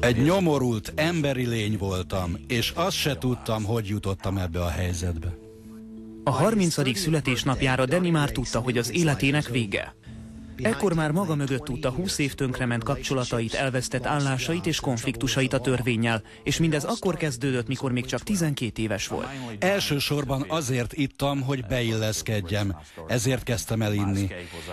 Egy nyomorult, emberi lény voltam, és azt se tudtam, hogy jutottam ebbe a helyzetbe. A 30. születésnapjára Danny már tudta, hogy az életének vége. Ekkor már maga mögött tudta 20 év tönkrement kapcsolatait, elvesztett állásait és konfliktusait a törvényel, és mindez akkor kezdődött, mikor még csak 12 éves volt. Elsősorban azért ittam, hogy beilleszkedjem. Ezért kezdtem el inni.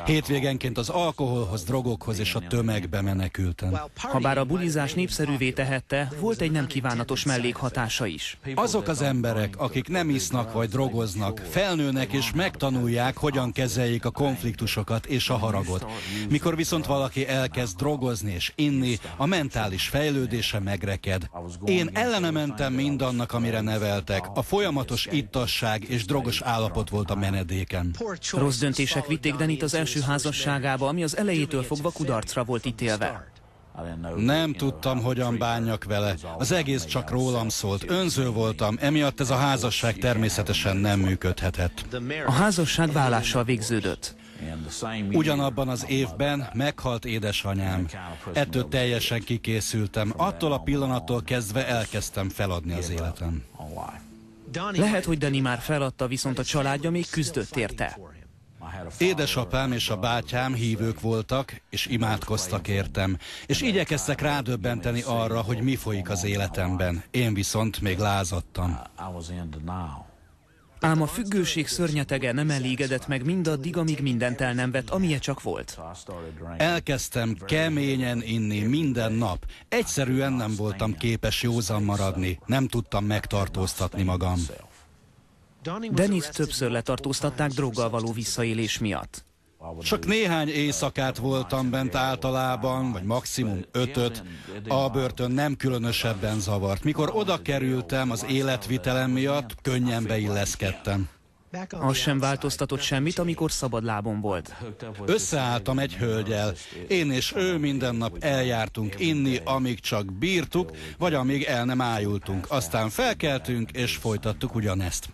Hétvégenként az alkoholhoz, drogokhoz és a tömegbe menekültem. Habár a bulizás népszerűvé tehette, volt egy nem kívánatos mellékhatása is. Azok az emberek, akik nem isznak vagy drogoznak, felnőnek és megtanulják, hogyan kezeljék a konfliktusokat és a haragot dolgot. Mikor viszont valaki elkezd drogozni és inni, a mentális fejlődése megreked. Én ellene mentem mindannak, amire neveltek. A folyamatos ittasság és drogos állapot volt a menedékem. Rossz döntések vitték Denit az első házasságába, ami az elejétől fogva kudarcra volt ítélve. Nem tudtam, hogyan bánjak vele. Az egész csak rólam szólt. Önző voltam, emiatt ez a házasság természetesen nem működhetett. A házasság vállással végződött. Ugyanabban az évben meghalt édesanyám. Ettől teljesen kikészültem. Attól a pillanattól kezdve elkezdtem feladni az életem. Lehet, hogy Dani már feladta, viszont a családja még küzdött érte. Édesapám és a bátyám hívők voltak, és imádkoztak értem, és igyekeztek rádöbbenteni arra, hogy mi folyik az életemben. Én viszont még lázadtam. Ám a függőség szörnyetege nem elégedett meg mindaddig, amíg mindent el nem vett, amilyen csak volt. Elkezdtem keményen inni minden nap. Egyszerűen nem voltam képes józan maradni. Nem tudtam megtartóztatni magam. Denit többször letartóztatták droggal való visszaélés miatt. Csak néhány éjszakát voltam bent általában, vagy maximum ötöt. A börtön nem különösebben zavart. Mikor oda kerültem az életvitelem miatt, könnyen beilleszkedtem. Az sem változtatott semmit, amikor szabad lábon volt. Összeálltam egy hölgyel. Én és ő minden nap eljártunk inni, amíg csak bírtuk, vagy amíg el nem ájultunk. Aztán felkeltünk, és folytattuk ugyanezt.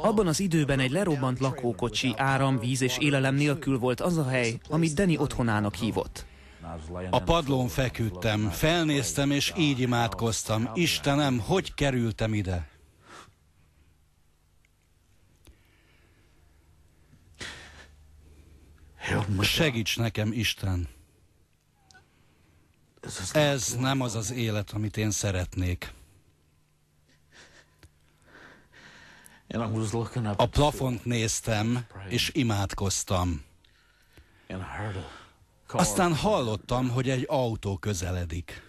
Abban az időben egy lerobbant lakókocsi, áram, víz és élelem nélkül volt az a hely, amit Deni otthonának hívott. A padlón feküdtem, felnéztem, és így imádkoztam. Istenem, hogy kerültem ide? Segíts nekem, Isten! Ez nem az az élet, amit én szeretnék. A plafont néztem, és imádkoztam. Aztán hallottam, hogy egy autó közeledik.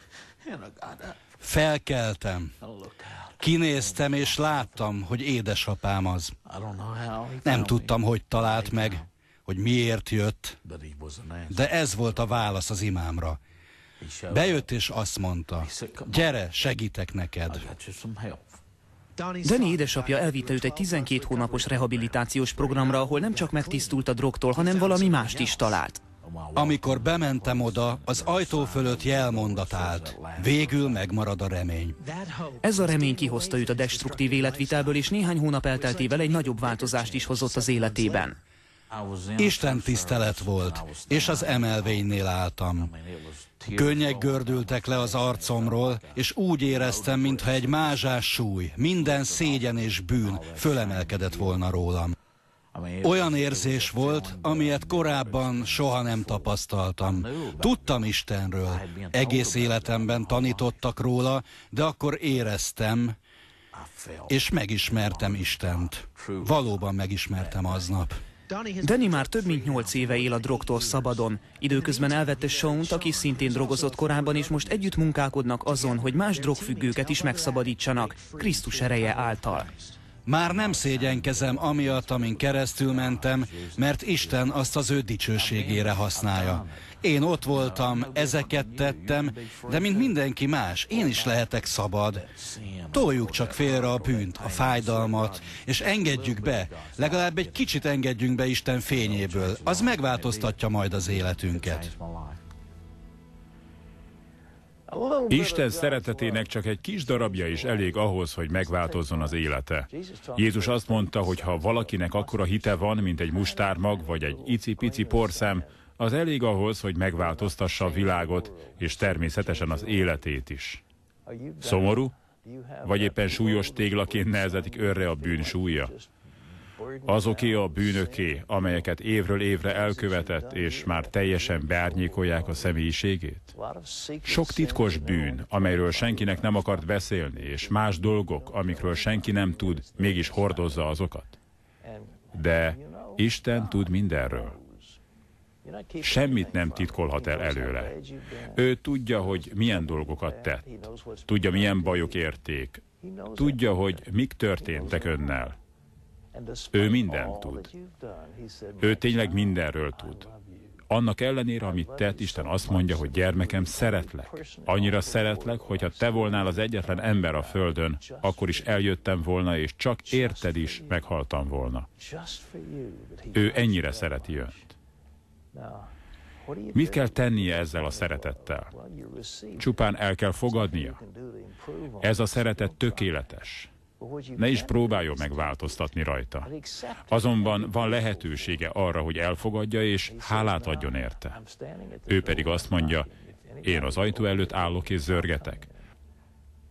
Felkeltem. Kinéztem, és láttam, hogy édesapám az. Nem tudtam, hogy talált meg hogy miért jött, de ez volt a válasz az imámra. Bejött és azt mondta, gyere, segítek neked. Danny édesapja elvitte őt egy 12 hónapos rehabilitációs programra, ahol nem csak megtisztult a drogtól, hanem valami mást is talált. Amikor bementem oda, az ajtó fölött jelmondat állt. Végül megmarad a remény. Ez a remény kihozta őt a destruktív életvitelből, és néhány hónap elteltével egy nagyobb változást is hozott az életében. Isten tisztelet volt, és az emelvénynél álltam. Könnyek gördültek le az arcomról, és úgy éreztem, mintha egy mázsás súly, minden szégyen és bűn fölemelkedett volna rólam. Olyan érzés volt, amilyet korábban soha nem tapasztaltam. Tudtam Istenről, egész életemben tanítottak róla, de akkor éreztem, és megismertem Istent. Valóban megismertem aznap. Danny már több mint nyolc éve él a drogtól szabadon. Időközben elvette sean aki szintén drogozott korábban, és most együtt munkálkodnak azon, hogy más drogfüggőket is megszabadítsanak, Krisztus ereje által. Már nem szégyenkezem amiatt, amin keresztül mentem, mert Isten azt az ő dicsőségére használja. Én ott voltam, ezeket tettem, de mint mindenki más, én is lehetek szabad. Toljuk csak félre a bűnt, a fájdalmat, és engedjük be, legalább egy kicsit engedjünk be Isten fényéből. Az megváltoztatja majd az életünket. Isten szeretetének csak egy kis darabja is elég ahhoz, hogy megváltozzon az élete. Jézus azt mondta, hogy ha valakinek akkora hite van, mint egy mustármag vagy egy icipici porszem, az elég ahhoz, hogy megváltoztassa a világot, és természetesen az életét is. Szomorú? Vagy éppen súlyos téglaként nehezedik örre a bűn súlya? Azoké a bűnöké, amelyeket évről évre elkövetett, és már teljesen beárnyékolják a személyiségét? Sok titkos bűn, amelyről senkinek nem akart beszélni, és más dolgok, amikről senki nem tud, mégis hordozza azokat. De Isten tud mindenről. Semmit nem titkolhat el előle. Ő tudja, hogy milyen dolgokat tett. Tudja, milyen bajok érték. Tudja, hogy mik történtek önnel. Ő mindent tud. Ő tényleg mindenről tud. Annak ellenére, amit tett, Isten azt mondja, hogy gyermekem, szeretlek. Annyira szeretlek, hogy ha te volnál az egyetlen ember a földön, akkor is eljöttem volna, és csak érted is meghaltam volna. Ő ennyire szereti önt. Mit kell tennie ezzel a szeretettel? Csupán el kell fogadnia. Ez a szeretet tökéletes. Ne is próbáljon megváltoztatni rajta. Azonban van lehetősége arra, hogy elfogadja és hálát adjon érte. Ő pedig azt mondja, én az ajtó előtt állok és zörgetek.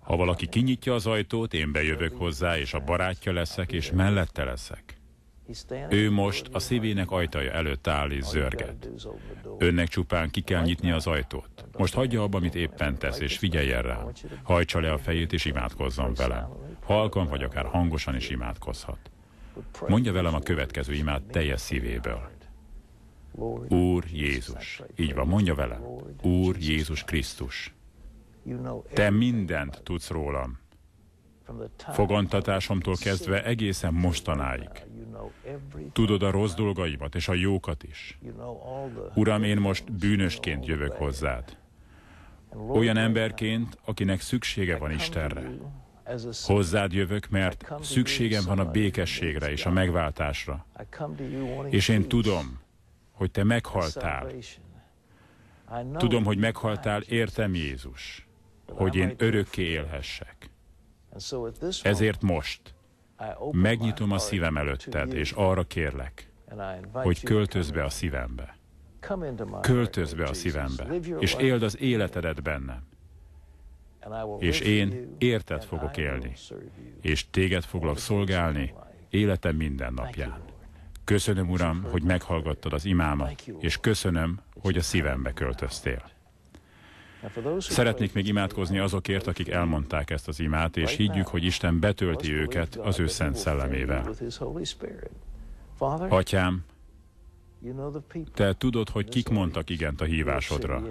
Ha valaki kinyitja az ajtót, én bejövök hozzá, és a barátja leszek, és mellette leszek. Ő most a szívének ajtaja előtt áll és zörget. Önnek csupán ki kell nyitni az ajtót. Most hagyja abba, amit éppen tesz, és figyeljen rá. Hajtsa le a fejét, és imádkozzon velem. Halkan, vagy akár hangosan is imádkozhat. Mondja velem a következő imát teljes szívéből. Úr Jézus. Így van, mondja velem. Úr Jézus Krisztus. Te mindent tudsz rólam. Fogantatásomtól kezdve egészen mostanáig. Tudod a rossz dolgaimat és a jókat is. Uram, én most bűnösként jövök hozzád. Olyan emberként, akinek szüksége van Istenre. Hozzád jövök, mert szükségem van a békességre és a megváltásra. És én tudom, hogy te meghaltál. Tudom, hogy meghaltál, értem Jézus, hogy én örökké élhessek. Ezért most megnyitom a szívem előtted, és arra kérlek, hogy költözz be a szívembe. Költözz be a szívembe, és éld az életedet bennem. És én érted fogok élni, és téged foglak szolgálni életem minden napján. Köszönöm, Uram, hogy meghallgattad az imámat, és köszönöm, hogy a szívembe költöztél. Szeretnék még imádkozni azokért, akik elmondták ezt az imát, és higgyük, hogy Isten betölti őket az ő szent szellemével. Atyám, te tudod, hogy kik mondtak igent a hívásodra.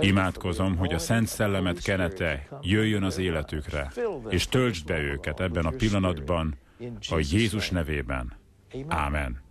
Imádkozom, hogy a Szent Szellemet kenete jöjjön az életükre, és töltsd be őket ebben a pillanatban, a Jézus nevében. Ámen.